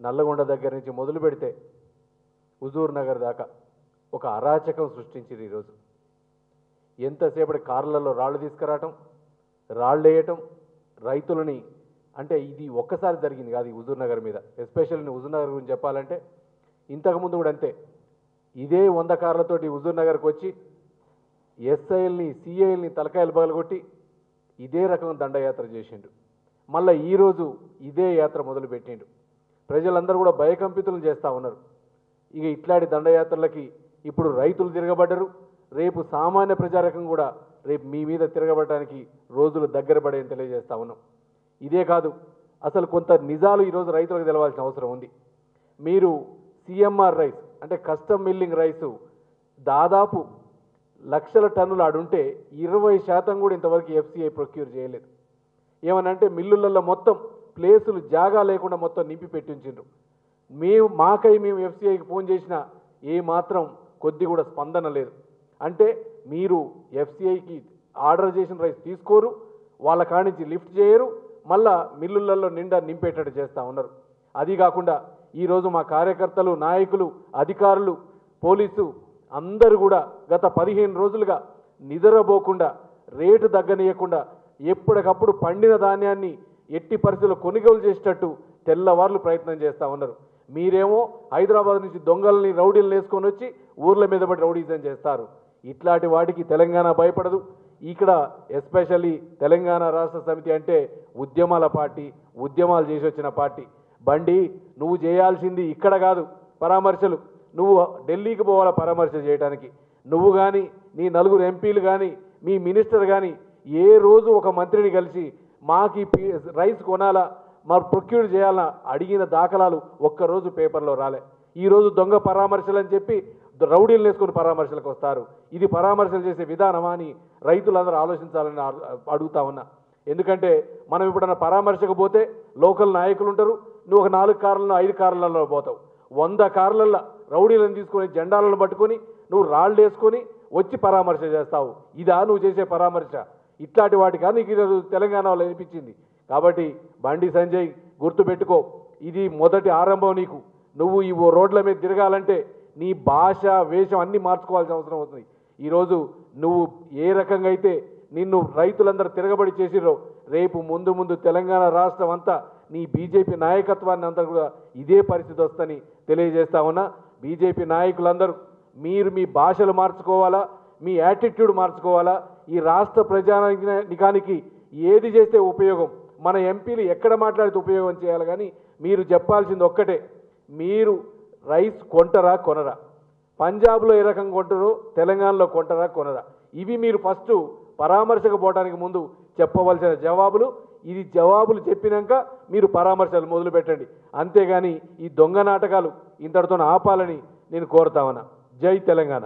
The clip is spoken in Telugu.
నల్లగొండ దగ్గర నుంచి మొదలు పెడితే హుజూర్ నగర్ దాకా ఒక అరాచకం సృష్టించింది ఈరోజు ఎంతసేపటి కార్లలో రాళ్ళు తీసుకురావటం రాళ్ళు వేయటం రైతులని అంటే ఇది ఒక్కసారి జరిగింది కాదు ఈ హుజూర్ నగర్ మీద. ఎస్పెషల్లీ హుజూర్ నగర్ గురించి చెప్పాలంటే ఇంతకుముందు కూడా అంతే. ఇదే వంద కార్లతోటి హుజూర్ నగర్కి వచ్చి ఎస్ఐఎల్ని సిఐఎల్ని తలకాయలు పగలగొట్టి ఇదే రకం దండయాత్ర చేసిండు. మళ్ళీ ఈరోజు ఇదే యాత్ర మొదలుపెట్టిండు. ప్రజలందరూ కూడా భయకంపితులను చేస్తూ ఉన్నారు. ఇక ఇట్లాంటి దండయాత్రలకి ఇప్పుడు రైతులు తిరగబడ్డరు. రేపు సామాన్య ప్రజారకం కూడా రేపు మీ మీద తిరగబడటానికి రోజులు దగ్గర పడేని తెలియజేస్తా ఉన్నాం. ఇదే కాదు అసలు కొంత నిజాలు ఈరోజు రైతులకు తెలవాల్సిన అవసరం ఉంది. మీరు సిఎంఆర్ రైస్ అంటే కస్టమ్ మిల్లింగ్ రైసు దాదాపు లక్షల టన్నులు ఆడుంటే ఇరవై శాతం కూడా ఇంతవరకు ఎఫ్సిఐ ప్రొక్యూర్ చేయలేదు. ఏమనంటే మిల్లులలో మొత్తం ప్లేసులు జాగా లేకుండా మొత్తం నింపి పెట్టించిండ్రు. మేము మాకై మేము ఎఫ్సిఐకి ఫోన్ చేసినా ఏ మాత్రం కొద్ది కూడా స్పందన లేదు. అంటే మీరు ఎఫ్సిఐకి ఆర్డర్ చేసిన రైస్ తీసుకోరు వాళ్ళ కానించి లిఫ్ట్ చేయరు మళ్ళా మిల్లులలో నిండా నింపేటట్టు చేస్తూ ఉన్నారు. అది కాకుండా ఈరోజు మా కార్యకర్తలు నాయకులు అధికారులు పోలీసు అందరూ కూడా గత పదిహేను రోజులుగా నిద్రపోకుండా రేటు తగ్గనీయకుండా ఎప్పటికప్పుడు పండిన ధాన్యాన్ని ఎట్టి పరిస్థితుల్లో కొనుగోలు చేసేటట్టు తెల్లవార్లు ప్రయత్నం చేస్తూ ఉన్నారు. మీరేమో హైదరాబాద్ నుంచి దొంగల్ని రౌడీలను వేసుకొని వచ్చి ఊర్ల మీద పడి రౌడీజం చేస్తారు. ఇట్లాంటి వాటికి తెలంగాణ భయపడదు. ఇక్కడ ఎస్పెషల్లీ తెలంగాణ రాష్ట్ర సమితి అంటే ఉద్యమాల పార్టీ ఉద్యమాలు చేసి వచ్చిన పార్టీ. బండి నువ్వు చేయాల్సింది ఇక్కడ కాదు పరామర్శలు. నువ్వు ఢిల్లీకి పోవాలా పరామర్శ చేయడానికి నువ్వు కానీ నీ నలుగురు ఎంపీలు కానీ మీ మినిస్టర్ కానీ ఏ రోజు ఒక మంత్రిని కలిసి మాకు ఈ రైస్ కొనాలా మా ప్రొక్యూర్ చేయాలా అడిగిన దాఖలాలు ఒక్కరోజు పేపర్లో రాలే. ఈరోజు దొంగ పరామర్శలు అని చెప్పి రౌడీలు వేసుకొని పరామర్శలకు వస్తారు. ఇది పరామర్శలు చేసే విధానమా అని రైతులందరూ ఆలోచించాలని అడుగుతా ఉన్నా. ఎందుకంటే మనం ఎప్పుడన్నా పరామర్శకు పోతే లోకల్ నాయకులు ఉంటారు నువ్వు ఒక నాలుగు కార్లలో ఐదు కార్లలో పోతావు. వంద కార్లల్లో రౌడీలను తీసుకొని జెండాలను పట్టుకొని నువ్వు రాళ్ళు వేసుకొని వచ్చి పరామర్శ చేస్తావు. ఇదా నువ్వు చేసే పరామర్శ. ఇట్లాంటి వాటి నీకు ఈరోజు వాళ్ళు అనిపించింది. కాబట్టి బండి సంజయ్ గుర్తుపెట్టుకో ఇది మొదటి ఆరంభం నీకు. నువ్వు ఈ రోడ్ల మీద తిరగాలంటే నీ భాష వేషం అన్నీ మార్చుకోవాల్సిన అవసరం అవుతుంది. ఈరోజు నువ్వు ఏ రకంగా అయితే నిన్ను రైతులందరూ తిరగబడి చేసిరో రేపు ముందు ముందు తెలంగాణ రాష్ట్రం అంతా నీ బీజేపీ నాయకత్వాన్ని అంతా కూడా ఇదే పరిస్థితి వస్తుందని తెలియజేస్తా ఉన్నా. బీజేపీ నాయకులందరూ మీరు మీ భాషలు మార్చుకోవాలా? మీ యాటిట్యూడ్ మార్చుకోవాలా? ఈ రాష్ట్ర ప్రజానికానికి ఏది చేస్తే ఉపయోగం? మన ఎంపీలు ఎక్కడ మాట్లాడితే ఉపయోగం చేయాలి కానీ మీరు చెప్పాల్సింది ఒక్కటే. మీరు రైస్ కొంటరా కొనరా? పంజాబ్లో ఏ రకంగా కొంటారో తెలంగాణలో కొంటరా కొనరా? ఇవి మీరు ఫస్ట్ పరామర్శకు పోవడానికి ముందు చెప్పవలసిన జవాబులు. ఇది జవాబులు చెప్పినాక మీరు పరామర్శలు మొదలు పెట్టండి. అంతేగాని ఈ దొంగ నాటకాలు ఇంతటితో ఆపాలని నేను కోరుతామన్నా జై తెలంగాణ.